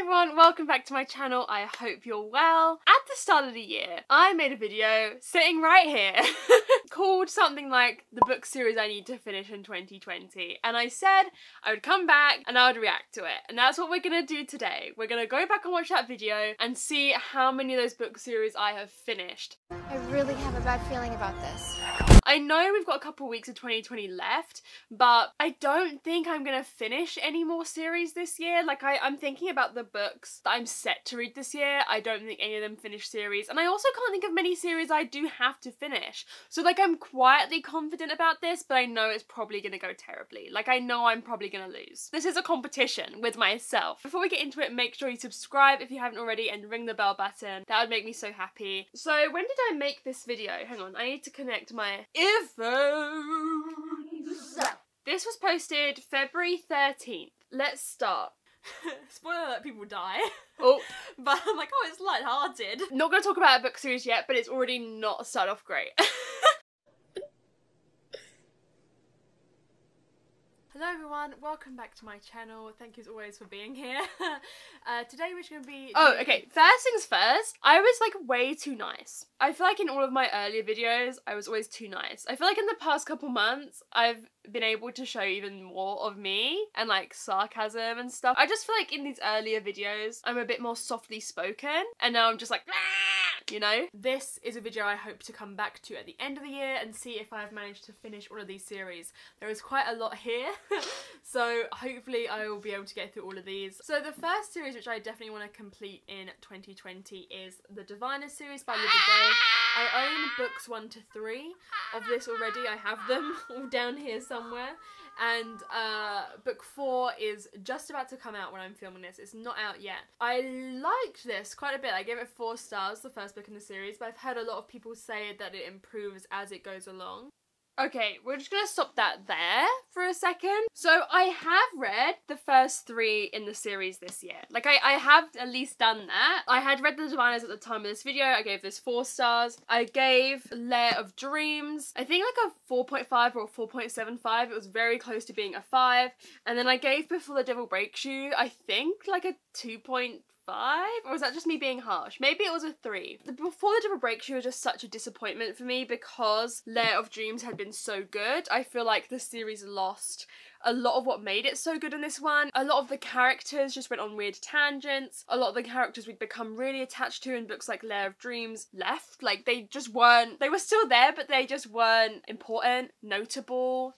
everyone, welcome back to my channel. I hope you're well. At the start of the year, I made a video sitting right here called something like the book series I need to finish in 2020. And I said I would come back and I would react to it. And that's what we're gonna do today. We're gonna go back and watch that video and see how many of those book series I have finished. I really have a bad feeling about this. I know we've got a couple weeks of 2020 left, but I don't think I'm gonna finish any more series this year. Like I, I'm thinking about the books that I'm set to read this year. I don't think any of them finish series, and I also can't think of many series I do have to finish. So like I'm quietly confident about this, but I know it's probably gonna go terribly. Like I know I'm probably gonna lose. This is a competition with myself. Before we get into it, make sure you subscribe if you haven't already and ring the bell button. That would make me so happy. So when did I make this video? Hang on, I need to connect my earphones. This was posted February 13th. Let's start. Spoiler alert, people die. Oh, But I'm like, oh, it's lighthearted. not gonna talk about a book series yet, but it's already not started off great. Hello everyone, welcome back to my channel. Thank you as always for being here. uh, today we're going to be. Oh, okay. First things first, I was like way too nice. I feel like in all of my earlier videos, I was always too nice. I feel like in the past couple months, I've been able to show even more of me and like sarcasm and stuff. I just feel like in these earlier videos, I'm a bit more softly spoken, and now I'm just like, ah! you know? This is a video I hope to come back to at the end of the year and see if I've managed to finish all of these series. There is quite a lot here, so hopefully I will be able to get through all of these. So the first series which I definitely want to complete in 2020 is the Diviner series by Libba Bray. I own books 1 to 3 of this already. I have them all down here somewhere. And uh, book 4 is just about to come out when I'm filming this. It's not out yet. I liked this quite a bit. I gave it 4 stars, the first book in the series, but I've heard a lot of people say that it improves as it goes along. Okay, we're just gonna stop that there for a second. So I have read the first three in the series this year. Like I, I have at least done that. I had read the Diviners at the time of this video. I gave this four stars. I gave Lair of Dreams, I think like a 4.5 or a 4.75. It was very close to being a five. And then I gave Before the Devil Breaks You, I think like a 2.5 or was that just me being harsh? Maybe it was a three. Before the Devil Breaks You was just such a disappointment for me because Lair of Dreams had been so good. I feel like the series lost a lot of what made it so good in this one. A lot of the characters just went on weird tangents. A lot of the characters we'd become really attached to in books like Lair of Dreams left. Like they just weren't, they were still there, but they just weren't important, notable.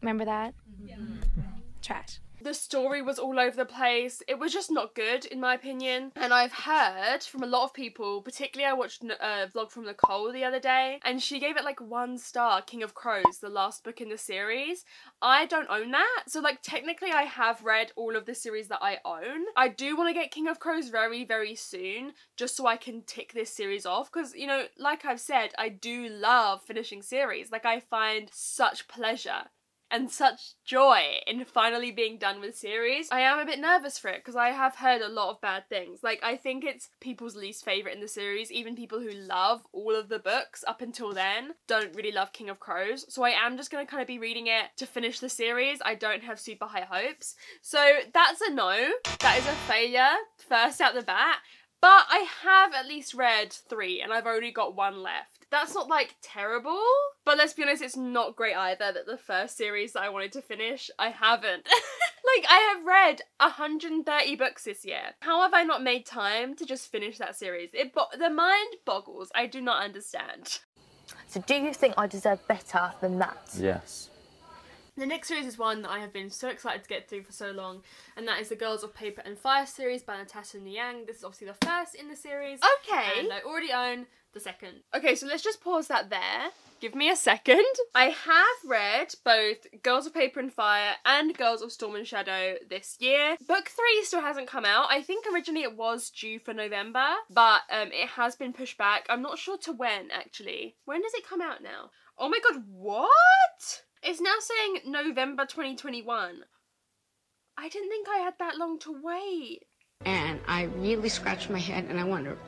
Remember that? Mm-hmm. Yeah. Trash. The story was all over the place. It was just not good, in my opinion. And I've heard from a lot of people, particularly I watched a uh, vlog from Nicole the other day, and she gave it like one star, King of Crows, the last book in the series. I don't own that. So, like, technically, I have read all of the series that I own. I do want to get King of Crows very, very soon, just so I can tick this series off. Because, you know, like I've said, I do love finishing series. Like, I find such pleasure and such joy in finally being done with series. I am a bit nervous for it because I have heard a lot of bad things. Like I think it's people's least favorite in the series. Even people who love all of the books up until then don't really love King of Crows. So I am just going to kind of be reading it to finish the series. I don't have super high hopes. So that's a no. That is a failure first out the bat. But I have at least read 3 and I've only got one left. That's not like terrible, but let's be honest, it's not great either that the first series that I wanted to finish, I haven't. like, I have read 130 books this year. How have I not made time to just finish that series? It bo- the mind boggles. I do not understand. So do you think I deserve better than that? Yes. The next series is one that I have been so excited to get through for so long, and that is the Girls of Paper and Fire series by Natasha Ngan. This is obviously the first in the series. Okay. And I already own the second. Okay, so let's just pause that there. Give me a second. I have read both Girls of Paper and Fire and Girls of Storm and Shadow this year. Book three still hasn't come out. I think originally it was due for November, but um, it has been pushed back. I'm not sure to when actually. When does it come out now? Oh my god, what? It's now saying November 2021. I didn't think I had that long to wait. And I really scratched my head and I wonder,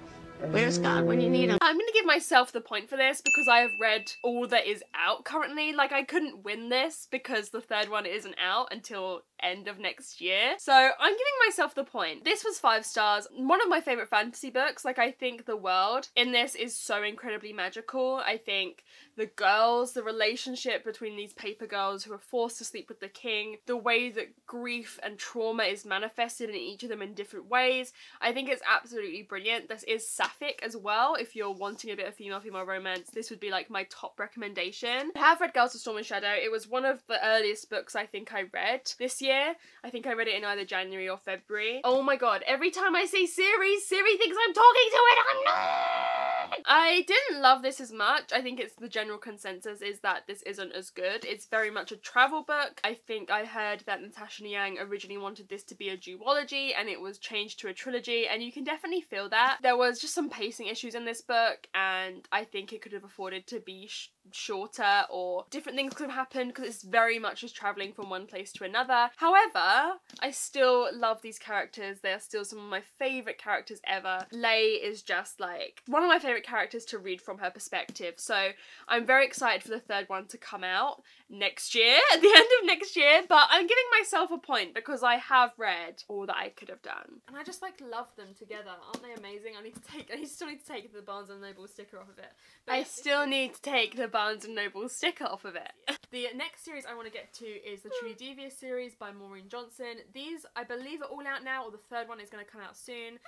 where's God when you need him? I'm gonna give myself the point for this because I have read all that is out currently. Like, I couldn't win this because the third one isn't out until end of next year. So I'm giving myself the point. This was five stars. One of my favorite fantasy books. Like, I think the world in this is so incredibly magical. I think the girls, the relationship between these paper girls who are forced to sleep with the king, the way that grief and trauma is manifested in each of them in different ways. I think it's absolutely brilliant. This is sapphic as well. If you're wanting a bit of female female romance, this would be like my top recommendation. I have read Girls of Storm and Shadow. It was one of the earliest books I think I read this year. I think I read it in either January or February. Oh my god, every time I say series, Siri thinks I'm talking to it. I'm not. I didn't love this as much. I think it's the general consensus is that this isn't as good. It's very much a travel book. I think I heard that Natasha Ngan originally wanted this to be a duology and it was changed to a trilogy and you can definitely feel that. There was just some pacing issues in this book and I think it could have afforded to be shorter or different things could have happened because it's very much just traveling from one place to another. However, I still love these characters. They are still some of my favorite characters ever. Lei is just like one of my favorite characters to read from her perspective. So I'm very excited for the third one to come out next year, at the end of next year, but I'm giving myself a point because I have read all that I could have done. And I just like love them together. Aren't they amazing? I need to take I still need to take the Barnes and Noble sticker off of it. But I yeah, still need to take the Barnes and Noble sticker off of it. The next series I want to get to is the Truly Devious series by Maureen Johnson. These, I believe, are all out now, or the third one is going to come out soon.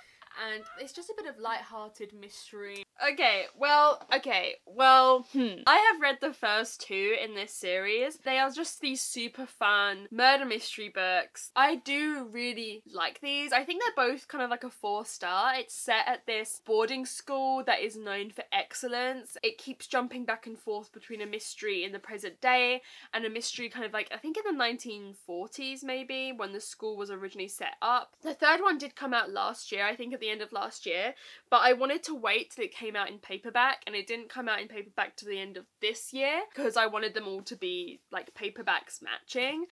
And it's just a bit of light-hearted mystery. Okay, well, okay, well, hmm. I have read the first two in this series. They are just these super fun murder mystery books. I do really like these. I think they're both kind of like a four star. It's set at this boarding school that is known for excellence. It keeps jumping back and forth between a mystery in the present day and a mystery kind of like, I think in the 1940s maybe, when the school was originally set up. The third one did come out last year, I think at the end of last year, but I wanted to wait till it came out in paperback and it didn't come out in paperback to the end of this year because I wanted them all to be like paperbacks matching.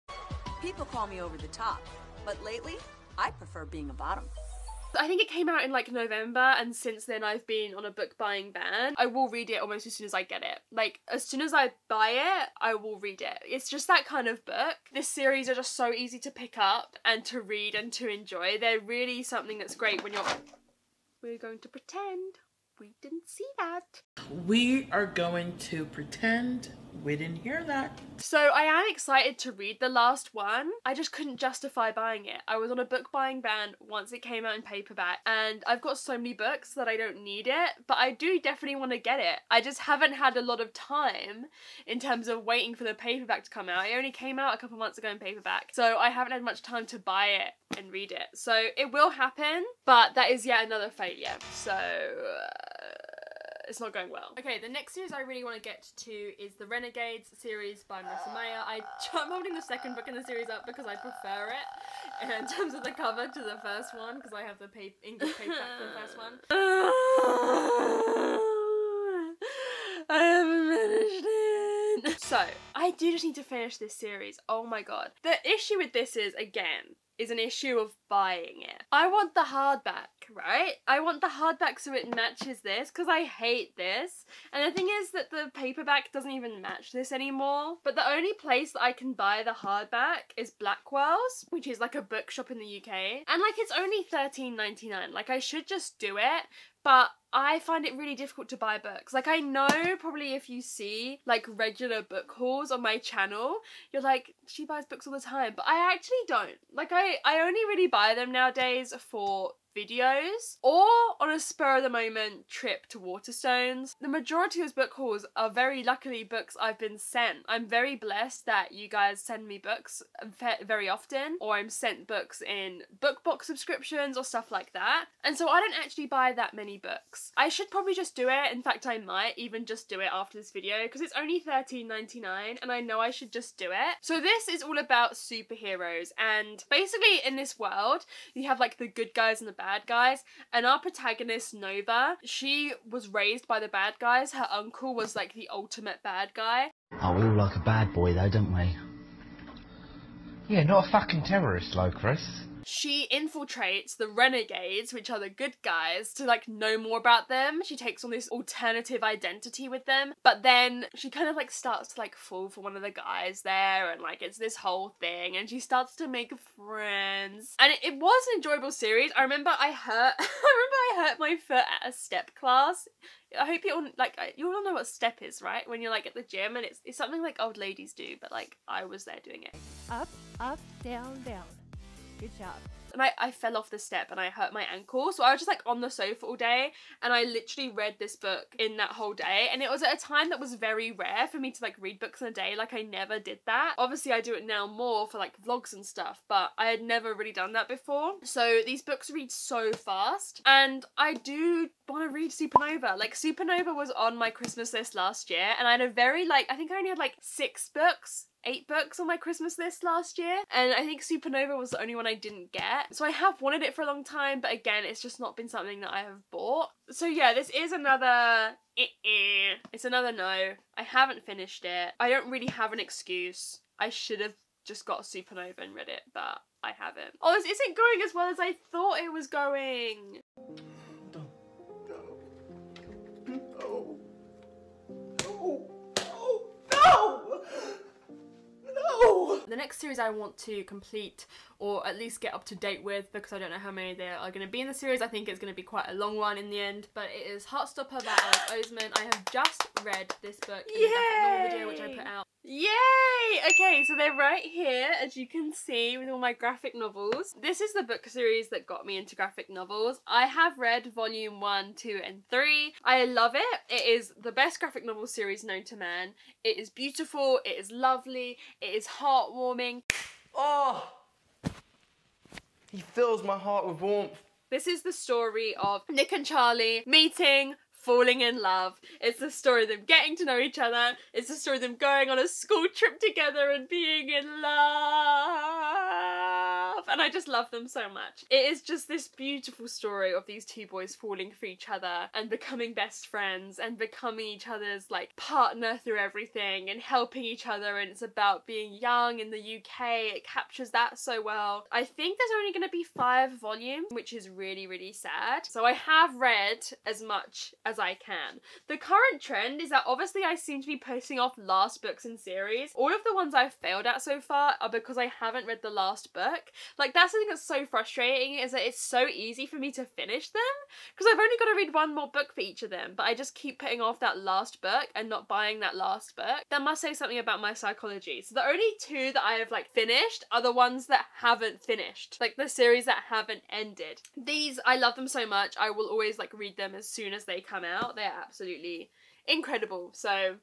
People call me over the top, but lately, I prefer being a bottom. I think it came out in like November, and since then I've been on a book buying ban. I will read it almost as soon as I get it. Like, as soon as I buy it, I will read it. It's just that kind of book. This series are just so easy to pick up and to read and to enjoy. They're really something that's great when you're. We're going to pretend we didn't see that. We are going to pretend we didn't hear that. So I am excited to read the last one. I just couldn't justify buying it. I was on a book buying ban once it came out in paperback and I've got so many books that I don't need it, but I do definitely want to get it. I just haven't had a lot of time in terms of waiting for the paperback to come out. It only came out a couple months ago in paperback, so I haven't had much time to buy it and read it. So it will happen, but that is yet another failure. So uh, it's not going well. Okay, the next series I really want to get to is the Renegades series by Marissa Mayer. I, I'm holding the second book in the series up because I prefer it in terms of the cover to the first one because I have the pa- English paperback for the first one. I haven't finished it. So, I do just need to finish this series. Oh my god. The issue with this is, again, is an issue of buying it. I want the hardback, right? I want the hardback so it matches this because I hate this. And the thing is that the paperback doesn't even match this anymore. But the only place that I can buy the hardback is Blackwell's, which is like a bookshop in the UK. And like it's only $13.99. Like I should just do it, but I find it really difficult to buy books. Like I know probably if you see like regular book hauls on my channel, you're like, she buys books all the time. But I actually don't. Like I, I only really buy them nowadays for videos or on a spur of the moment trip to Waterstones. The majority of those book hauls are very luckily books I've been sent. I'm very blessed that you guys send me books very often or I'm sent books in book box subscriptions or stuff like that. And so I don't actually buy that many books. I should probably just do it. In fact, I might even just do it after this video because it's only $13.99 and I know I should just do it. So this is all about superheroes and basically in this world you have like the good guys and the bad guys and our protagonist Nova, she was raised by the bad guys. Her uncle was like the ultimate bad guy. Oh, we all like a bad boy though, don't we? Yeah, not a fucking terrorist, though, Chris. She infiltrates the renegades, which are the good guys, to like know more about them. She takes on this alternative identity with them, but then she kind of like starts to like fall for one of the guys there, and like it's this whole thing, and she starts to make friends. And it, it was an enjoyable series. I remember I hurt, I remember I hurt my foot at a step class. I hope you all like you all know what step is, right? When you're like at the gym and it's it's something like old ladies do, but like I was there doing it. Up, up, down, down. Good job. And I, I fell off the step and I hurt my ankle. So I was just like on the sofa all day and I literally read this book in that whole day. And it was at a time that was very rare for me to like read books in a day. Like I never did that. Obviously I do it now more for like vlogs and stuff, but I had never really done that before. So these books read so fast. And I do want to read Supernova. Like Supernova was on my Christmas list last year and I had a very like I think I only had like six books eight books on my Christmas list last year, and I think Supernova was the only one I didn't get. So I have wanted it for a long time, but again, it's just not been something that I have bought. So yeah, this is another. eh-eh. It's another no. I haven't finished it. I don't really have an excuse. I should have just got Supernova and read it, but I haven't. Oh, this isn't going as well as I thought it was going. No. No. No. No. No. The next series I want to complete or at least get up to date with because I don't know how many there are going to be in the series. I think it's going to be quite a long one in the end. But it is Heartstopper by Alice Oseman. I have just read this book in the graphic video which I put out. Yay! Okay, so they're right here, as you can see, with all my graphic novels. This is the book series that got me into graphic novels. I have read volume 1, 2, and 3. I love it. It is the best graphic novel series known to man. It is beautiful, it is lovely, it is heartwarming. Oh. He fills my heart with warmth. This is the story of Nick and Charlie meeting, falling in love. It's the story of them getting to know each other. It's the story of them going on a school trip together and being in love. And I just love them so much. It is just this beautiful story of these two boys falling for each other and becoming best friends and becoming each other's like partner through everything and helping each other. And it's about being young in the UK. It captures that so well. I think there's only going to be five volumes, which is really, really sad. So I have read as much as I can. The current trend is that obviously I seem to be posting off last books in series. All of the ones I've failed at so far are because I haven't read the last book. Like that's the thing that's so frustrating is that it's so easy for me to finish them because I've only got to read one more book for each of them, but I just keep putting off that last book and not buying that last book. That must say something about my psychology. So the only two that I have like finished are the ones that haven't finished, like the series that haven't ended. These I love them so much. I will always like read them as soon as they come out. They're absolutely incredible. So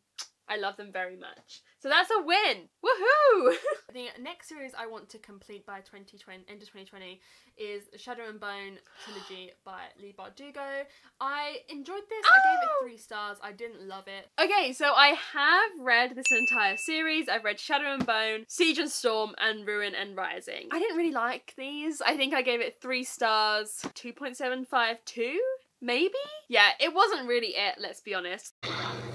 I love them very much. So that's a win. Woohoo! The next series I want to complete by 2020, end of 2020, is Shadow and Bone trilogy by Leigh Bardugo. I enjoyed this. I gave Oh! it three stars. I didn't love it. Okay, so I have read this entire series. I've read Shadow and Bone, Siege and Storm, and Ruin and Rising. I didn't really like these. I think I gave it three stars, 2.752, maybe? Yeah, it wasn't really it, let's be honest.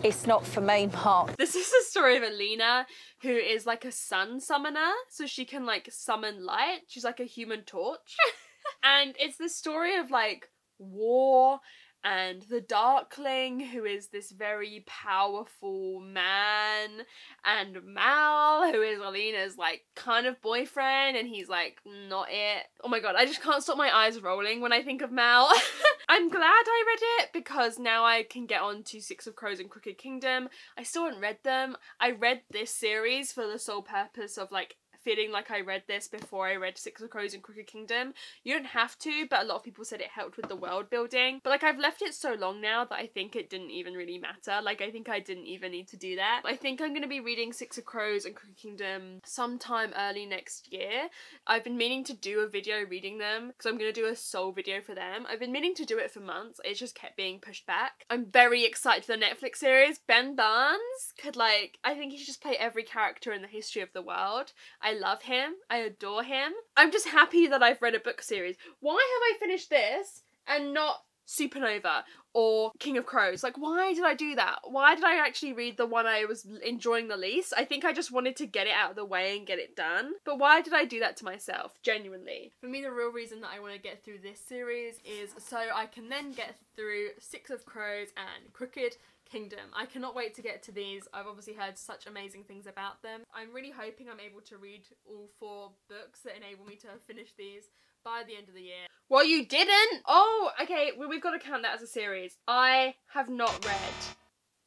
It's not for me, Mark. This is the story of Alina, who is like a sun summoner, so she can like summon light. She's like a human torch. and it's the story of like war and the Darkling, who is this very powerful man, and Mal, who is Alina's like kind of boyfriend, and he's like not it. Oh my god, I just can't stop my eyes rolling when I think of Mal. I'm glad I read it because now I can get on to Six of Crows and Crooked Kingdom. I still haven't read them. I read this series for the sole purpose of like feeling like I read this before I read Six of Crows and Crooked Kingdom. You don't have to, but a lot of people said it helped with the world building. But like I've left it so long now that I think it didn't even really matter. Like I think I didn't even need to do that. I think I'm going to be reading Six of Crows and Crooked Kingdom sometime early next year. I've been meaning to do a video reading them because I'm going to do a soul video for them. I've been meaning to do it for months. It just kept being pushed back. I'm very excited for the Netflix series. Ben Barnes could like I think he should just play every character in the history of the world. I love him. I adore him. I'm just happy that I've read a book series. Why have I finished this and not Supernova or King of Crows. Like, why did I do that? Why did I actually read the one I was enjoying the least? I think I just wanted to get it out of the way and get it done. But why did I do that to myself? Genuinely. For me, the real reason that I want to get through this series is so I can then get through Six of Crows and Crooked Kingdom. I cannot wait to get to these. I've obviously heard such amazing things about them. I'm really hoping I'm able to read all four books that enable me to finish these by the end of the year. Well, you didn't. Oh, okay. Well, we've got to count that as a series. I have not read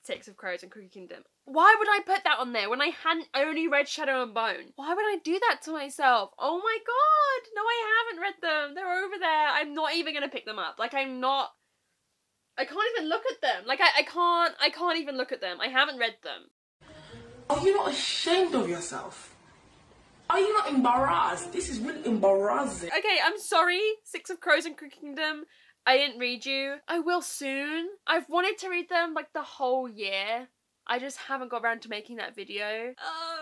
Six of Crows and Crooked Kingdom. Why would I put that on there when I hadn't only read Shadow and Bone? Why would I do that to myself? Oh my god! No, I haven't read them. They're over there. I'm not even gonna pick them up. Like I'm not. I can't even look at them. Like I, I can't. I can't even look at them. I haven't read them. Are you not ashamed of yourself? Are you not embarrassed? This is really embarrassing. Okay, I'm sorry, Six of Crows and Kingdom. I didn't read you. I will soon. I've wanted to read them like the whole year. I just haven't got around to making that video. Uh,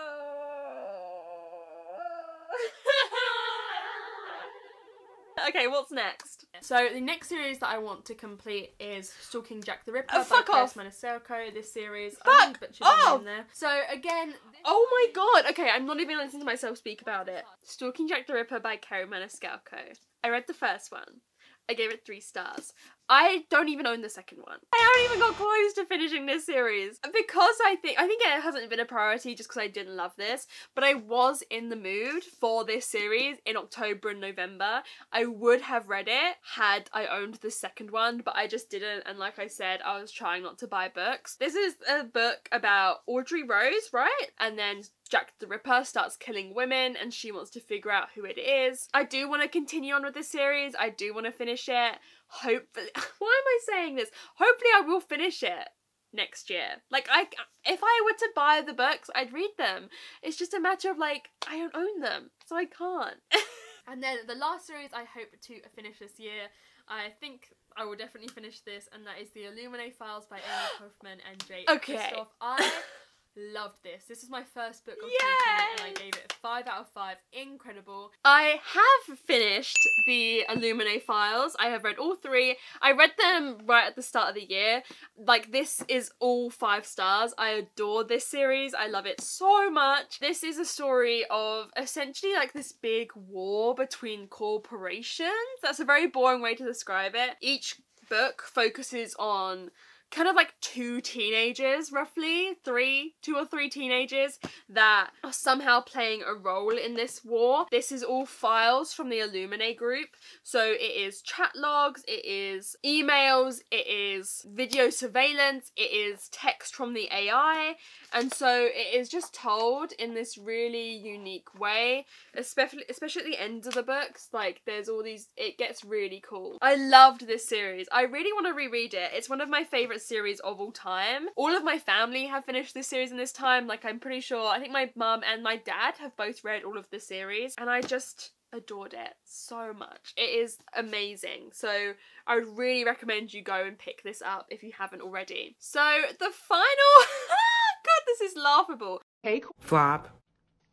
okay, what's next? So the next series that I want to complete is Stalking Jack the Ripper Oh, by Chris. Maniscalco. This series, Fuck I butchered the there. So again, Oh my god! Okay, I'm not even listening to myself speak about it. Stalking Jack the Ripper by Kerri Maniscalco. I read the first one. I gave it three stars. I don't even own the second one. I haven't even got close to finishing this series because I think I think it hasn't been a priority just because I didn't love this. But I was in the mood for this series in October and November. I would have read it had I owned the second one, but I just didn't. And like I said, I was trying not to buy books. This is a book about Audrey Rose, right? And then Jack the Ripper starts killing women and she wants to figure out who it is. I do want to continue on with this series. I do want to finish it. Hopefully, why am I saying this? Hopefully, I will finish it next year. Like, I, if I were to buy the books, I'd read them. It's just a matter of like, I don't own them, so I can't. and then the last series I hope to finish this year. I think I will definitely finish this, and that is the Illuminae Files by Amie Kaufman and Jay Okay. Kristoff. I loved this. This is my first book of Yay! and I gave it five out of five. Incredible. I have finished the Illuminae files. I have read all three. I read them right at the start of the year. Like, this is all five stars. I adore this series. I love it so much. This is a story of essentially like this big war between corporations. That's a very boring way to describe it. Each book focuses on kind of like two teenagers, roughly three, two or three teenagers that are somehow playing a role in this war. This is all files from the Illuminae group. So it is chat logs, it is emails, it is video surveillance, it is text from the AI. And so it is just told in this really unique way, especially especially at the end of the books. Like there's all these it gets really cool. I loved this series. I really want to reread it. It's one of my favorite series of all time. All of my family have finished this series in this time. Like I'm pretty sure I think my mum and my dad have both read all of the series and I just adored it so much. It is amazing. So I would really recommend you go and pick this up if you haven't already. So the final ah, God, this is laughable. Hey, Flop.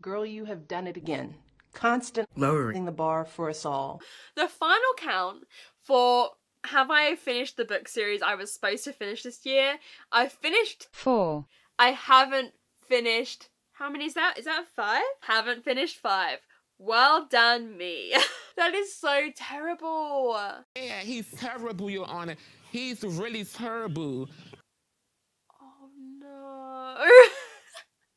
girl, you have done it again. Constant Lowering. the bar for us all. The final count for have I finished the book series I was supposed to finish this year? I finished Four. I haven't finished how many is that? Is that five? Haven't finished five. Well done me. that is so terrible. Yeah, he's terrible, Your Honor. He's really terrible. Oh no.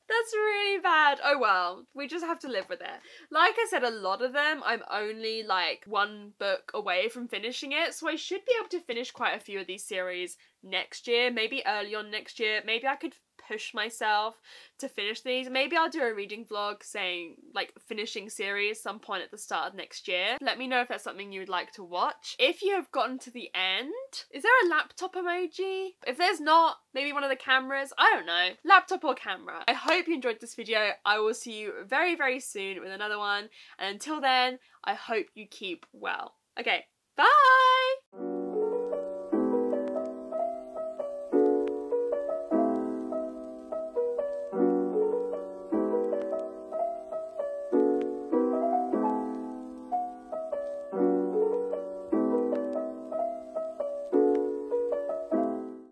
That's really bad. Oh well, we just have to live with it. Like I said, a lot of them I'm only like one book away from finishing it, so I should be able to finish quite a few of these series next year, maybe early on next year. Maybe I could push myself to finish these. Maybe I'll do a reading vlog saying like finishing series some point at the start of next year. Let me know if that's something you would like to watch. If you have gotten to the end, is there a laptop emoji? If there's not, maybe one of the cameras. I don't know. Laptop or camera. I hope you enjoyed this video. I will see you very, very soon with another one. And until then, I hope you keep well. Okay, bye!